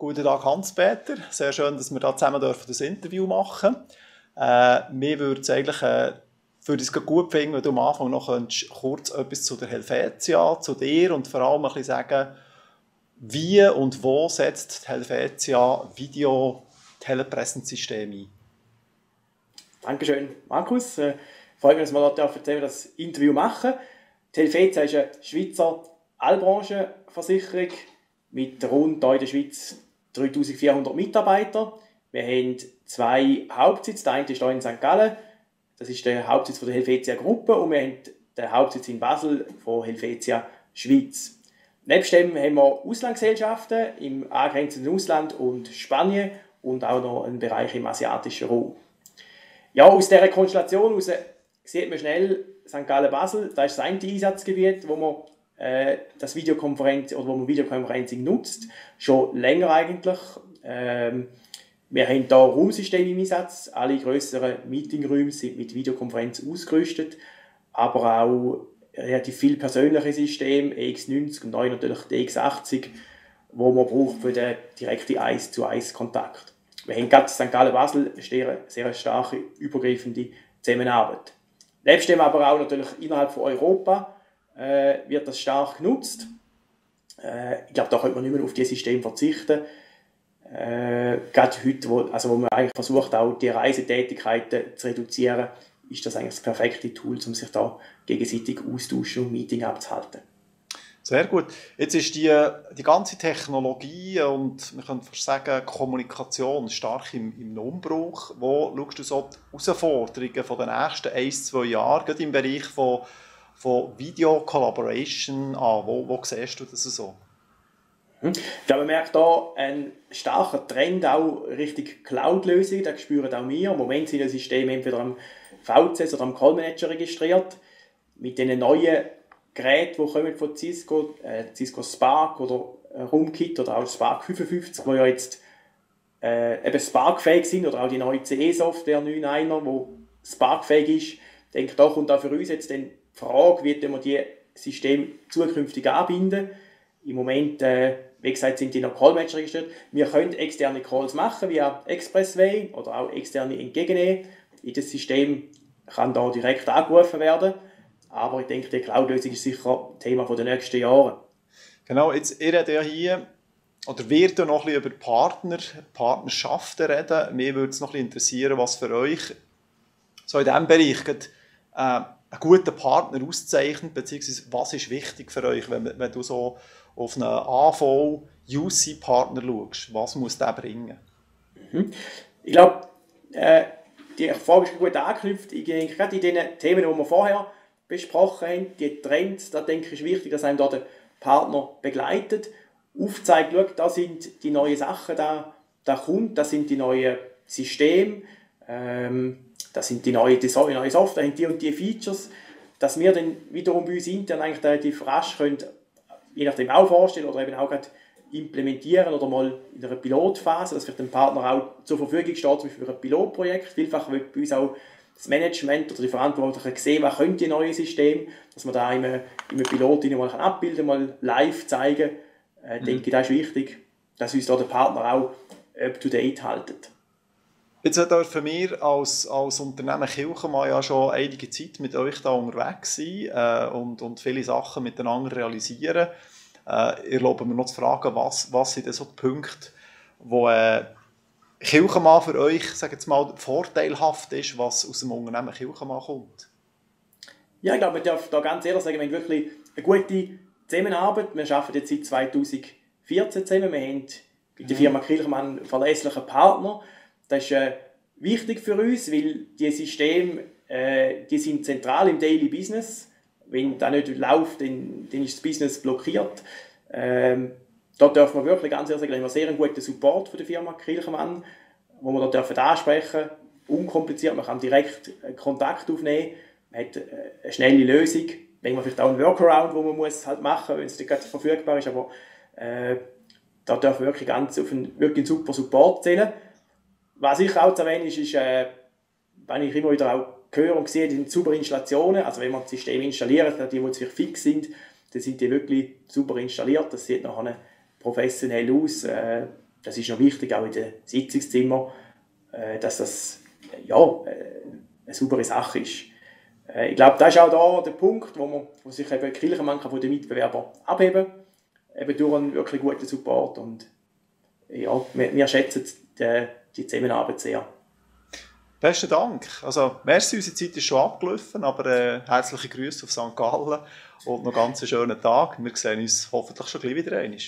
Guten Tag Hans-Peter, sehr schön, dass wir da zusammen dürfen das Interview machen äh, Mir würde es eigentlich äh, würde es gut finden, wenn du am Anfang noch kurz etwas zu der Helvetia, zu dir und vor allem ein bisschen sagen, wie und wo setzt die Helvetia Video-Telepräsenzsystem ein? Dankeschön, Markus. Äh, freue mich, dass wir dort das Interview machen Die Helvetia ist eine Schweizer Allbranchenversicherung mit rund in der Schweiz 3400 Mitarbeitern. Wir haben zwei Hauptsitze. Der eine ist hier in St. Gallen. Das ist der Hauptsitz der Helvetia Gruppe. Und wir haben den Hauptsitz in Basel von Helvetia Schweiz. Nebst dem haben wir Auslandsgesellschaften im angrenzenden Ausland und Spanien und auch noch einen Bereich im asiatischen Raum. Ja, aus dieser Konstellation heraus sieht man schnell St. Gallen-Basel, das ist das eine Einsatzgebiet, wo man äh, das Videokonferenz oder wo man Videokonferencing nutzt, schon länger eigentlich. Ähm, wir haben hier Raumsysteme im Einsatz, alle größeren Meetingräume sind mit Videokonferenz ausgerüstet, aber auch relativ viele persönliche Systeme, EX90 und neu natürlich DX80, wo man braucht für den direkten 1 zu 1 Kontakt. Wir haben gerade St. Gallen Basel eine sehr starke übergreifende Zusammenarbeit. Nebst dem aber auch natürlich innerhalb von Europa äh, wird das stark genutzt. Äh, ich glaube, da könnte man nicht mehr auf dieses System verzichten. Äh, gerade heute, wo, also wo man eigentlich versucht, auch die Reisetätigkeiten zu reduzieren, ist das eigentlich das perfekte Tool, um sich da gegenseitig austauschen und Meeting abzuhalten. Sehr gut. Jetzt ist die, die ganze Technologie und man könnte sagen Kommunikation stark im, im Umbruch. Wo schaust du so die Herausforderungen den nächsten ein, zwei Jahren, gerade im Bereich von von Video Collaboration an? Wo, wo siehst du das so? Hm. Ich glaube, man merkt hier einen starken Trend auch Richtung Cloud-Lösungen. Das spüren auch wir. Im Moment sind das Systeme entweder am VCS oder am Call Manager registriert. Mit den neuen Geräten, die kommen von Cisco, äh, Cisco Spark oder äh, HomeKit oder auch Spark 55, die ja jetzt äh, eben Spark-fähig sind, oder auch die neue CE-Software 9.1er, die Spark-fähig ist. Ich denke, da kommt auch für uns jetzt dann Frage, wie wir die Systeme zukünftig anbinden. Im Moment, äh, wie gesagt, sind die noch Callmatch registriert. Wir können externe Calls machen via Expressway oder auch externe entgegennehmen. In das System kann da direkt angerufen werden. Aber ich denke, die Cloud-Lösung ist sicher Thema der nächsten Jahre. Genau, jetzt ihr ja hier oder wird ja noch ein bisschen über Partner, Partnerschaften reden. Mir würde es noch ein bisschen interessieren, was für euch so in diesem Bereich geht, äh, einen guten Partner auszeichnet, beziehungsweise was ist wichtig für euch, wenn, wenn du so auf einen AV-UC-Partner schaust? Was muss der bringen? Mhm. Ich glaube, äh, die Frage ist gut angeknüpft. Ich denke, gerade in den Themen, die wir vorher besprochen haben, die Trends, da denke ich, ist wichtig, dass einem da der Partner begleitet, aufzeigt, schau, da sind die neuen Sachen, da, da kommt, das sind die neuen Systeme, ähm, das sind die neue, die neue Software, haben die und die Features, dass wir dann wiederum bei uns intern eigentlich relativ rasch können, je nachdem auch vorstellen oder eben auch gerade implementieren oder mal in einer Pilotphase, dass für den Partner auch zur Verfügung steht, zum Beispiel für ein Pilotprojekt. Vielfach wird bei uns auch das Management oder die Verantwortlichen sehen, was können die neuen Systeme, dass man da in einem, in Pilot mal abbilden mal live zeigen kann. Äh, mhm. denke ich, das ist wichtig, dass uns da der Partner auch up-to-date haltet. Jetzt dürfen wir als, als Unternehmen Kirchenmann ja schon einige Zeit mit euch da unterwegs sein äh, und, und viele Sachen miteinander realisieren. Äh, ich erlaube mir noch zu fragen, was, was sind denn so die Punkte, wo äh, Kirchenmann für euch, sage jetzt mal, vorteilhaft ist, was aus dem Unternehmen Kirchenmann kommt? Ja, ich glaube, ich darf da ganz ehrlich sagen, wir haben wirklich eine gute Zusammenarbeit. Wir arbeiten jetzt seit 2014 zusammen. Wir haben mit der Firma Kirchmann einen verlässlichen Partner. Das ist äh, wichtig für uns, weil die Systeme äh, die sind zentral im Daily Business. Wenn das nicht läuft, dann, dann ist das Business blockiert. Ähm, da dürfen wir wirklich ganz ehrlich sagen, haben wir sehr einen guten Support von der Firma Kirchmann, wo wir da dürfen ansprechen unkompliziert, man kann direkt äh, Kontakt aufnehmen, man hat äh, eine schnelle Lösung, wenn man vielleicht auch einen Workaround, wo man muss halt machen, wenn es nicht gerade verfügbar ist, aber äh, da dürfen wir wirklich ganz auf einen, wirklich einen super Support zählen. Was ich auch zu erwähnen ist, ist äh, wenn ich immer wieder auch höre und sehe, die sind super Installationen, also wenn man das System installiert, die, die jetzt fix sind, dann sind die wirklich super installiert, das sieht nachher professionell aus. Äh, das ist noch wichtig, auch in den Sitzungszimmern, äh, dass das ja, äh, eine saubere Sache ist. Äh, ich glaube, das ist auch da der Punkt, wo, man, wo sich eben Kirchenmann von den Mitbewerbern abheben eben durch einen wirklich guten Support und ja, wir, wir schätzen die, die Zusammenarbeit sehr. Besten Dank. Also, merci, unsere Zeit ist schon abgelaufen, aber äh, herzliche Grüße auf St. Gallen und noch einen ganz schönen Tag. Wir sehen uns hoffentlich schon gleich wieder einmal.